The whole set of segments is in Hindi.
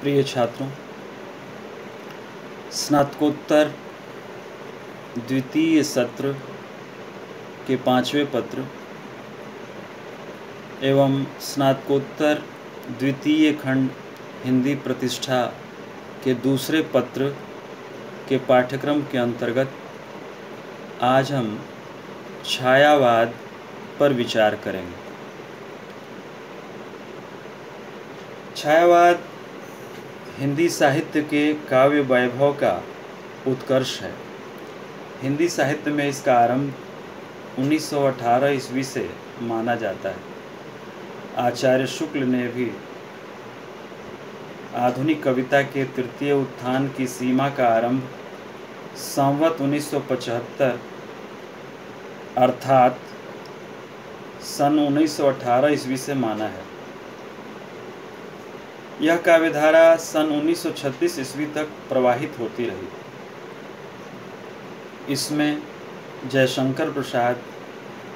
प्रिय छात्रों, स्नातकोत्तर द्वितीय सत्र के पाँचवें पत्र एवं स्नातकोत्तर द्वितीय खंड हिंदी प्रतिष्ठा के दूसरे पत्र के पाठ्यक्रम के अंतर्गत आज हम छायावाद पर विचार करेंगे। छायावाद हिंदी साहित्य के काव्य वैभव का उत्कर्ष है। हिंदी साहित्य में इसका आरंभ 1918 ईस्वी से माना जाता है। आचार्य शुक्ल ने भी आधुनिक कविता के तृतीय उत्थान की सीमा का आरंभ संवत 1975 अर्थात सन 1918 ईस्वी से माना है। यह काव्यधारा सन 1936 ईस्वी तक प्रवाहित होती रही। इसमें जयशंकर प्रसाद,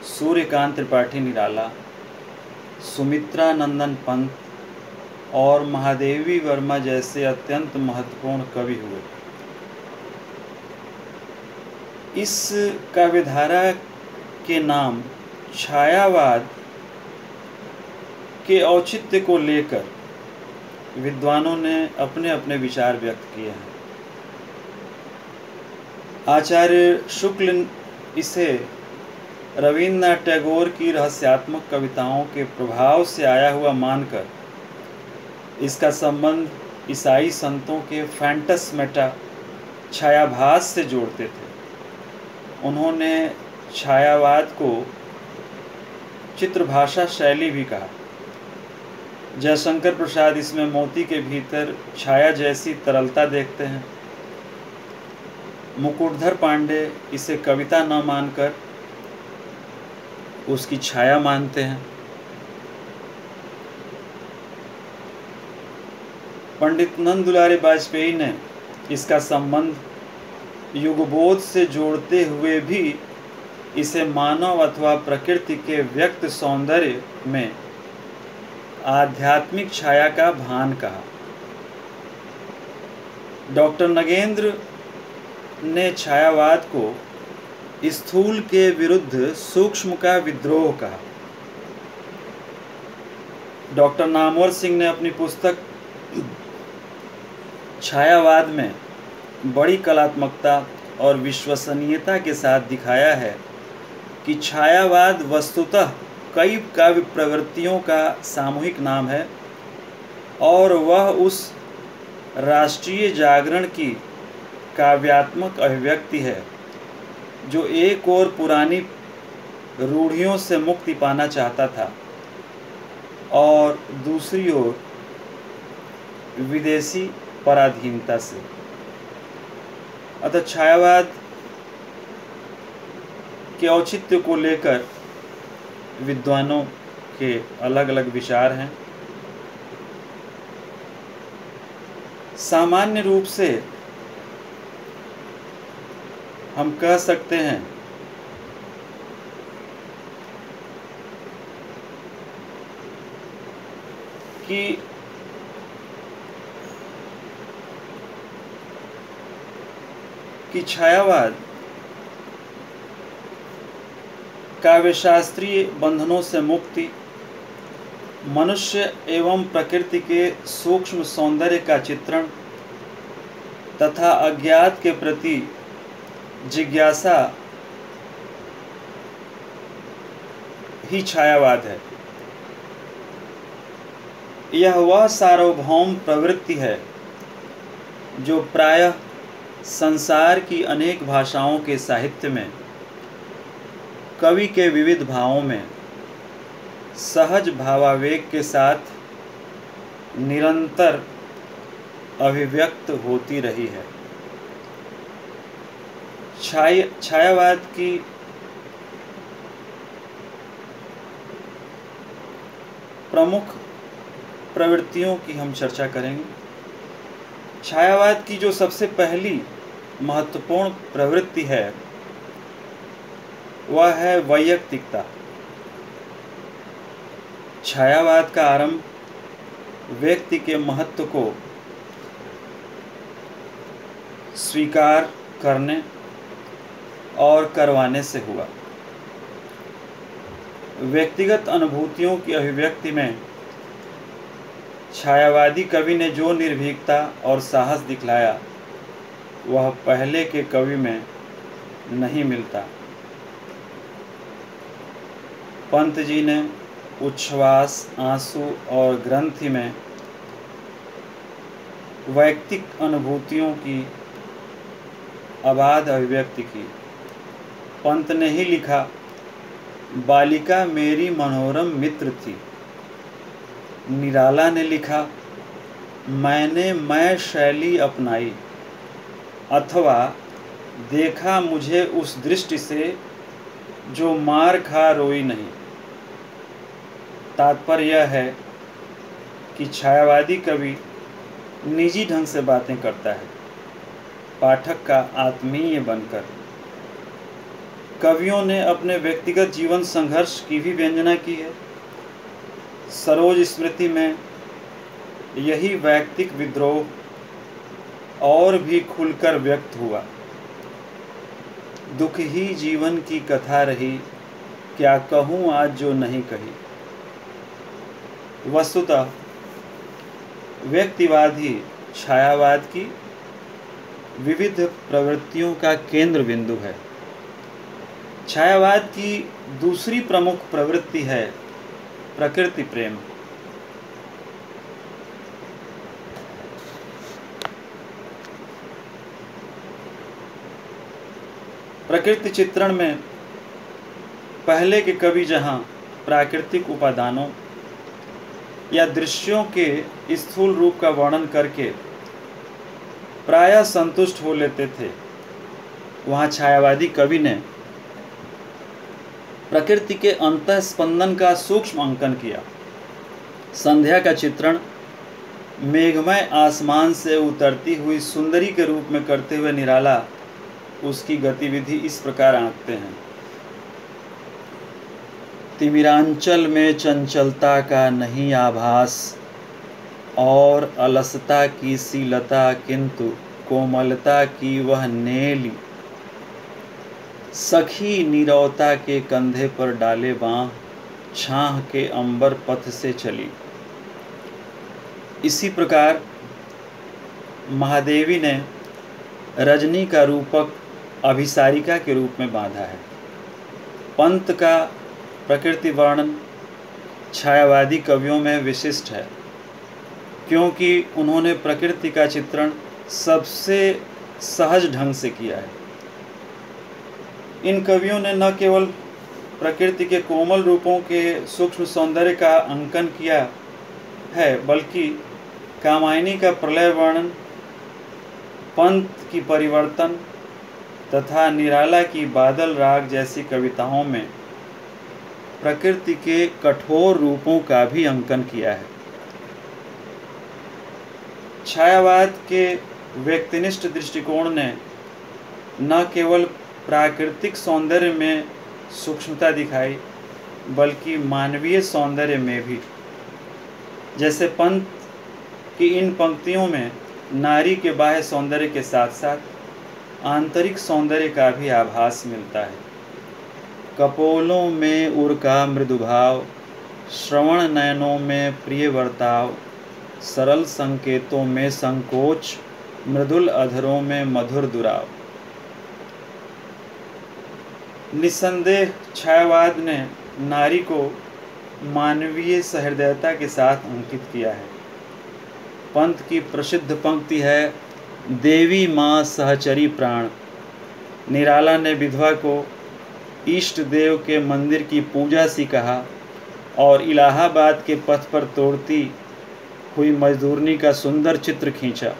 सूर्यकांत त्रिपाठी निराला, सुमित्रा नंदन पंत और महादेवी वर्मा जैसे अत्यंत महत्वपूर्ण कवि हुए। इस काव्यधारा के नाम छायावाद के औचित्य को लेकर विद्वानों ने अपने अपने विचार व्यक्त किए हैं। आचार्य शुक्ल इसे रविन्द्रनाथ टैगोर की रहस्यात्मक कविताओं के प्रभाव से आया हुआ मानकर, इसका संबंध ईसाई संतों के फैंटस मेटा छायाभास से जोड़ते थे। उन्होंने छायावाद को चित्रभाषा शैली भी कहा। जयशंकर प्रसाद इसमें मोती के भीतर छाया जैसी तरलता देखते हैं। मुकुटधर पांडे इसे कविता न मानकर उसकी छाया मानते हैं। पंडित नंद दुलारे वाजपेयी ने इसका संबंध युगबोध से जोड़ते हुए भी इसे मानव अथवा प्रकृति के व्यक्त सौंदर्य में आध्यात्मिक छाया का भान कहा। डॉक्टर नगेंद्र ने छायावाद को स्थूल के विरुद्ध सूक्ष्म का विद्रोह कहा। डॉक्टर नामवर सिंह ने अपनी पुस्तक छायावाद में बड़ी कलात्मकता और विश्वसनीयता के साथ दिखाया है कि छायावाद वस्तुतः कई काव्य प्रवृत्तियों का सामूहिक नाम है, और वह उस राष्ट्रीय जागरण की काव्यात्मक अभिव्यक्ति है, जो एक और पुरानी रूढ़ियों से मुक्ति पाना चाहता था, और दूसरी ओर विदेशी पराधीनता से। अतः छायावाद के औचित्य को लेकर विद्वानों के अलग अलग विचार हैं। सामान्य रूप से हम कह सकते हैं, कि कि छायावाद काव्यशास्त्रीय बंधनों से मुक्ति, मनुष्य एवं प्रकृति के सूक्ष्म सौंदर्य का चित्रण तथा अज्ञात के प्रति जिज्ञासा ही छायावाद है। यह वह सार्वभौम प्रवृत्ति है जो प्रायः संसार की अनेक भाषाओं के साहित्य में कवि के विविध भावों में सहज भावावेग के साथ निरंतर अभिव्यक्त होती रही है। छाया छायावाद की प्रमुख प्रवृत्तियों की हम चर्चा करेंगे। छायावाद की जो सबसे पहली महत्वपूर्ण प्रवृत्ति है वह है वैयक्तिकता। छायावाद का आरंभ व्यक्ति के महत्व को स्वीकार करने और करवाने से हुआ। व्यक्तिगत अनुभूतियों की अभिव्यक्ति में छायावादी कवि ने जो निर्भीकता और साहस दिखलाया, वह पहले के कवि में नहीं मिलता। पंत जी ने उच्छ्वास, आँसू और ग्रंथि में वैयक्तिक अनुभूतियों की अबाध अभिव्यक्ति की। पंत ने ही लिखा, बालिका मेरी मनोरम मित्र थी। निराला ने लिखा, मैंने मैं शैली अपनाई, अथवा देखा मुझे उस दृष्टि से जो मार खा रोई नहीं। तात्पर्य यह है कि छायावादी कवि निजी ढंग से बातें करता है। पाठक का आत्मीय बनकर। कवियों ने अपने व्यक्तिगत जीवन संघर्ष की भी व्यंजना की है। सरोज स्मृति में यही वैयक्तिक विद्रोह और भी खुलकर व्यक्त हुआ। दुख ही जीवन की कथा रही, क्या कहूँ आज जो नहीं कही? वस्तुतः व्यक्तिवाद ही छायावाद की विविध प्रवृत्तियों का केंद्र बिंदु है। छायावाद की दूसरी प्रमुख प्रवृत्ति है प्रकृति प्रेम। प्रकृति चित्रण में पहले के कवि जहाँ प्राकृतिक उपादानों या दृश्यों के स्थूल रूप का वर्णन करके प्रायः संतुष्ट हो लेते थे। वहाँ छायावादी कवि ने प्रकृति के अंत स्पंदन का सूक्ष्म अंकन किया। संध्या का चित्रण मेघमय आसमान से उतरती हुई सुंदरी के रूप में करते हुए निराला उसकी गतिविधि इस प्रकार आंकते हैं। तिमिरांचल में चंचलता का नहीं आभास, और अलसता की सीलता किंतु कोमलता की वह नेली। सखी नीरवता के कंधे पर डाले बाँ छाह के अंबर पथ से चली। इसी प्रकार महादेवी ने रजनी का रूपक अभिसारिका के रूप में बांधा है। पंत का प्रकृति वर्णन छायावादी कवियों में विशिष्ट है, क्योंकि उन्होंने प्रकृति का चित्रण सबसे सहज ढंग से किया है। इन कवियों ने न केवल प्रकृति के कोमल रूपों के सूक्ष्म सौंदर्य का अंकन किया है, बल्कि कामायनी का प्रलय वर्णन, पंत की परिवर्तन तथा निराला की बादल राग जैसी कविताओं में प्रकृति के कठोर रूपों का भी अंकन किया है। छायावाद के व्यक्तिनिष्ठ दृष्टिकोण ने न केवल प्राकृतिक सौंदर्य में सूक्ष्मता दिखाई, बल्कि मानवीय सौंदर्य में भी। जैसे पंत की इन पंक्तियों में नारी के बाह्य सौंदर्य के साथ साथ आंतरिक सौंदर्य का भी आभास मिलता है। कपोलों में उर का मृदुभाव श्रवण नयनों में प्रिय वर्ताव सरल संकेतों में संकोच, मृदुल अधरों में मधुर दुराव। निसंदेह छायावाद ने नारी को मानवीय सहृदयता के साथ अंकित किया है। पंत की प्रसिद्ध पंक्ति है, देवी माँ सहचरी प्राण। निराला ने विधवा को इष्ट देव के मंदिर की पूजा सी कहा और इलाहाबाद के पथ पर तोड़ती हुई मजदूरनी का सुंदर चित्र खींचा।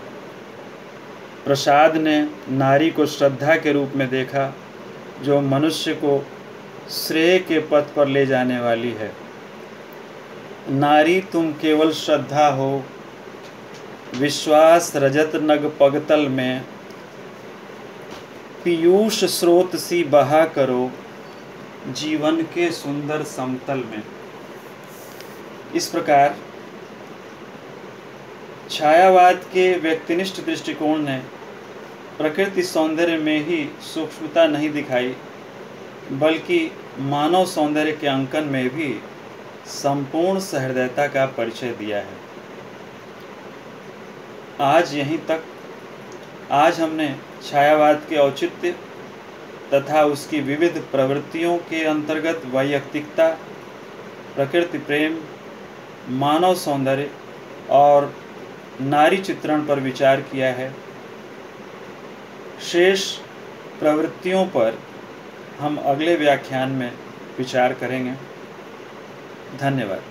प्रसाद ने नारी को श्रद्धा के रूप में देखा, जो मनुष्य को श्रेय के पथ पर ले जाने वाली है। नारी, तुम केवल श्रद्धा हो। विश्वास रजत नग पगतल में, पीयूष स्रोत सी बहा करो। जीवन के सुंदर समतल में। इस प्रकार, छायावाद के व्यक्तिनिष्ठ दृष्टिकोण ने प्रकृति सौंदर्य में ही सूक्ष्मता नहीं दिखाई, बल्कि मानव सौंदर्य के अंकन में भी संपूर्ण सहृदयता का परिचय दिया है। आज यहीं तक, आज हमने छायावाद के औचित्य तथा उसकी विविध प्रवृत्तियों के अंतर्गत वैयक्तिकता, प्रकृति प्रेम, मानव सौंदर्य और नारी चित्रण पर विचार किया है। शेष प्रवृत्तियों पर हम अगले व्याख्यान में विचार करेंगे। धन्यवाद।